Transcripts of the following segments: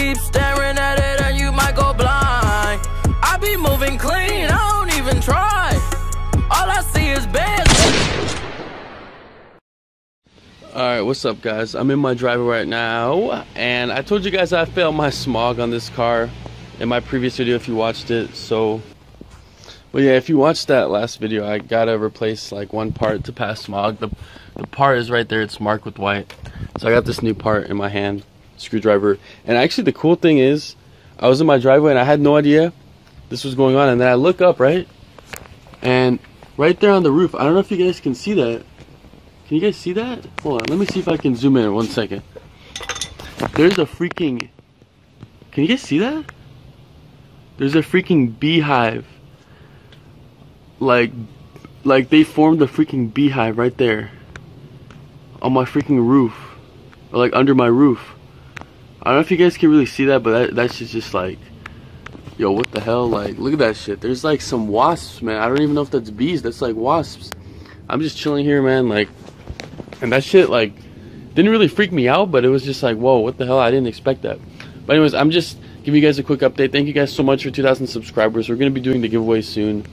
Keep staring at it and you might go blind. I be moving clean, I don't even try. All I see is bands. Alright, what's up guys? I'm in my driveway right now and I told you guys I failed my smog on this car in my previous video if you watched it so but yeah if you watched that last video I gotta replace like one part to pass smog the, the part is right there it's marked with white so I got this new part in my hand screwdriver and actually the cool thing is I was in my driveway and I had no idea this was going on and then I look up right and right there on the roof I don't know if you guys can see that can you guys see that? Hold on, let me see if I can zoom in one second. There's a freaking. Can you guys see that? There's a freaking beehive. Like, like they formed a freaking beehive right there. On my freaking roof. Or like under my roof. I don't know if you guys can really see that, but that, that's just, just like. Yo, what the hell? Like, look at that shit. There's like some wasps, man. I don't even know if that's bees. That's like wasps. I'm just chilling here, man. Like, and that shit like didn't really freak me out but it was just like whoa what the hell i didn't expect that but anyways i'm just giving you guys a quick update thank you guys so much for 2000 subscribers we're going to be doing the giveaway soon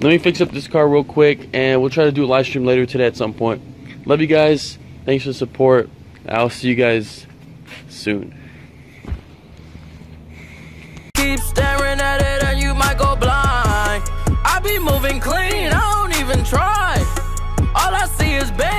let me fix up this car real quick and we'll try to do a live stream later today at some point love you guys thanks for the support i'll see you guys soon Keep staring at it and you might go blind. I be moving clean, I don't even try. All I see is bands.